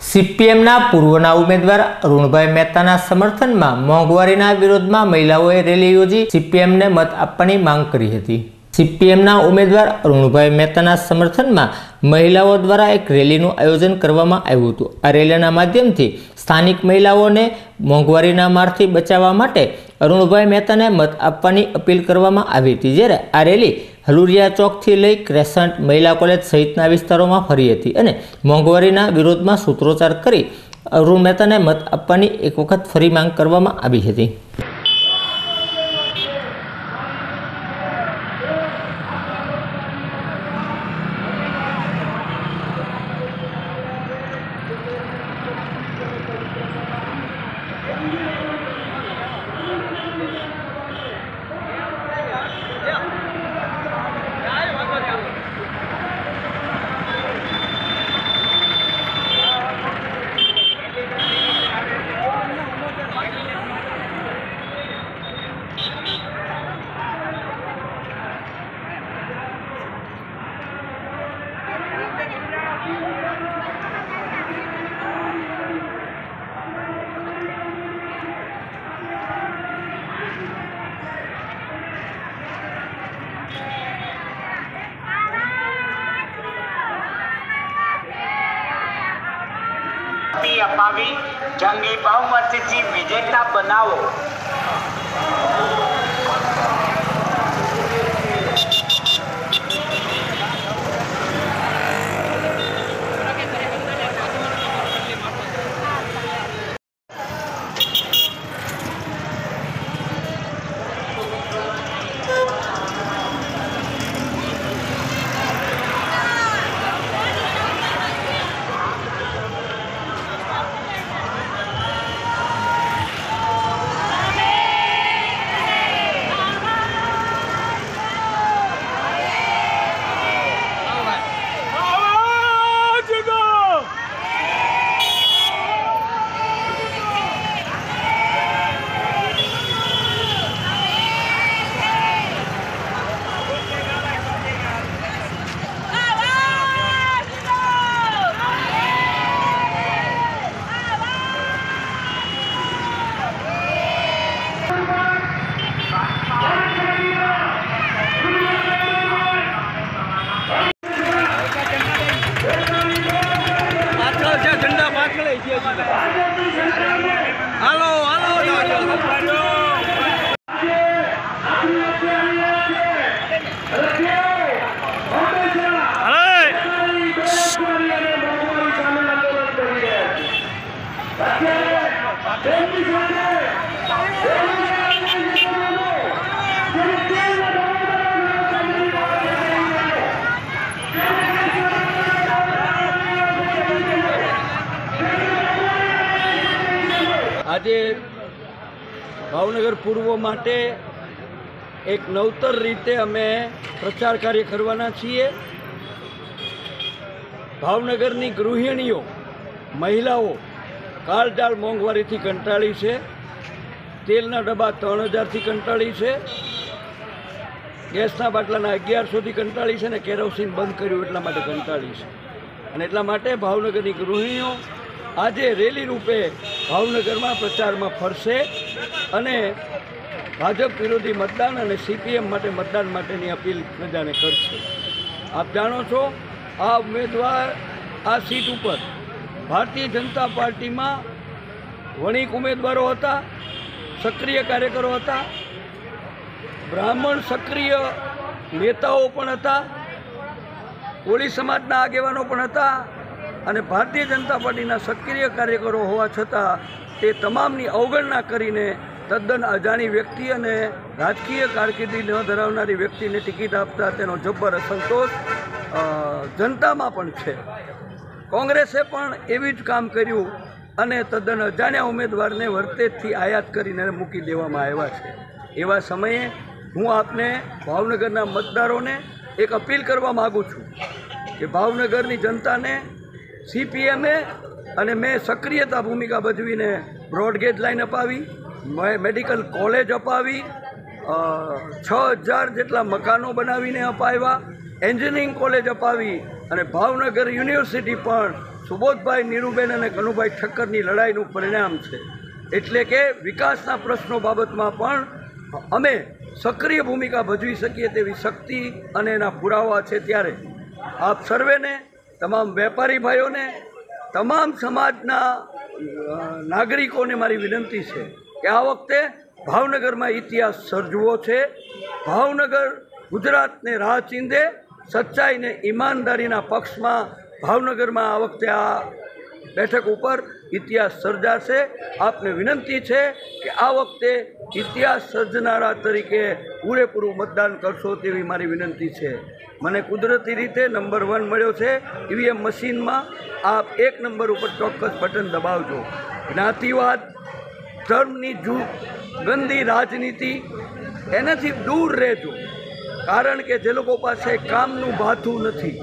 સીપીએમના પૂર્વના ઉમેદવાર અરુણભાઈ મહેતાના સમર્થનમાં મોંઘવારીના વિરોધમાં મહિલાઓએ રેલી યોજી સીપીએમને મત આપવાની માંગ કરી હતી. સીપીએમના ઉમેદવાર અરુણભાઈ મહેતાના સમર્થનમાં મહિલાઓ દ્વારા એક રેલીનું આયોજન કરવામાં આવ્યું હતું. આ રેલીના માધ્યમથી સ્થાનિક મહિલાઓને મોંઘવારીના મારથી બચાવવા માટે અરુણભાઈ મહેતાને મત આપવાની અપીલ કરવામાં આવી હતી, જ્યારે આ રેલી હલુરિયા ચોકથી લઈ ક્રેસન્ટ મહિલા કોલેજ સહિતના વિસ્તારોમાં ફરી હતી અને મોંઘવારીના વિરોધમાં સૂત્રોચ્ચાર કરી અરુણ મહેતાને મત આપવાની એક વખત ફરી માંગ કરવામાં આવી હતી. શક્તિ અપાવી. જંગી બહુમતીથી વિજેતા બનાવો પાછળ છે ઝંડા પાછળ આજે ભાવનગર પૂર્વ માટે એક નવતર રીતે અમે પ્રચાર કાર્ય કરવાના છીએ. ભાવનગરની ગૃહિણીઓ, મહિલાઓ કાળજાળ મોંઘવારીથી કંટાળી છે, તેલના ડબ્બા ત્રણ હજારથી કંટાળી છે, ગેસના બાટલાના અગિયારસોથી કંટાળી છે ને કેરોસીન બંધ કર્યું એટલા માટે કંટાળી છે. અને એટલા માટે ભાવનગરની ગૃહિણીઓ આજે રેલી રૂપે ભાવનગરમાં પ્રચારમાં ફરશે અને ભાજપ વિરોધી મતદાન અને સીપીએમ માટે મતદાન માટેની અપીલ પ્રજાને કરશે. આપ જાણો છો, આ ઉમેદવાર આ સીટ ઉપર ભારતીય જનતા પાર્ટીમાં વણિક ઉમેદવારો હતા, સક્રિય કાર્યકરો હતા, બ્રાહ્મણ સક્રિય નેતાઓ પણ હતા, કોળી સમાજના આગેવાનો પણ હતા અને ભારતીય જનતા પાર્ટીના સક્રિય કાર્યકરો હોવા છતાં તે તમામની અવગણના કરીને તદ્દન અજાણી વ્યક્તિ અને રાજકીય કારકિર્દી ન ધરાવનારી વ્યક્તિને ટિકિટ આપતા તેનો જબ્બર અસંતોષ જનતામાં પણ છે. કોંગ્રેસે પણ એવી જ કામ કર્યું અને તદ્દન અજાણ્યા ઉમેદવારને વર્તેજથી આયાત કરીને મૂકી દેવામાં આવ્યા છે. એવા સમયે હું આપને ભાવનગરના મતદારોને એક અપીલ કરવા માગું છું કે ભાવનગરની જનતાને સીપીએમએ અને મેં સક્રિયતા ભૂમિકા ભજવીને બ્રોડગેજ લાઈન અપાવી મેડિકલ કોલેજ અપાવી છ હજાર જેટલા મકાનો બનાવીને અપાવ્યા, એન્જિનિયરિંગ કોલેજ અપાવી અને ભાવનગર યુનિવર્સિટી પણ સુબોધભાઈ નીરુબેન અને કનુભાઈ ઠક્કરની લડાઈનું પરિણામ છે. એટલે કે વિકાસના પ્રશ્નો બાબતમાં પણ અમે સક્રિય ભૂમિકા ભજવી શકીએ તેવી શક્તિ અને એના પુરાવા છે ત્યારે. આપ સર્વેને તમામ વેપારી ભાઈઓને, તમામ સમાજના નાગરિકોને મારી વિનંતી છે કે આ વખતે ભાવનગરમાં ઇતિહાસ સર્જવો છે. ભાવનગર ગુજરાતને રાહ ચીંધે, સચ્ચાઈને ઈમાનદારીના પક્ષમાં ભાવનગરમાં આ વખતે આ બેઠક ઉપર ઇતિહાસ સર્જાશે. આપને વિનંતી છે કે આ વખતે ઇતિહાસ સર્જનારા તરીકે પૂરેપૂરું મતદાન કરશો તેવી મારી વિનંતી છે. મને કુદરતી રીતે નંબર વન મળ્યો છે. ઈવીએમ મશીનમાં આપ એક નંબર ઉપર ચોક્કસ બટન દબાવજો. જ્ઞાતિવાદ, ધર્મની જૂથ, ગંદી રાજનીતિ, એનાથી દૂર રહેજો. કારણ કે જે લોકો પાસે કામનું ભાથું નથી,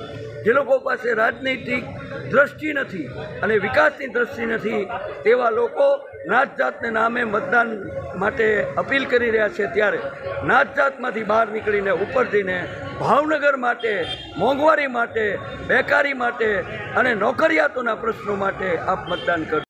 જે લોકો પાસે રાજનૈતિક દ્રષ્ટિ નથી અને વિકાસની દ્રષ્ટિ નથી તેવા લોકો નાત જાતને નામે મતદાન માટે અપીલ કરી રહ્યા છે ત્યારે નાત જાતમાંથી બહાર નીકળીને ઉપર જઈને ભાવનગર માટે, મોંઘવારી માટે, બેકારી માટે અને નોકરિયાતોના પ્રશ્નો માટે આપ મતદાન કરજો.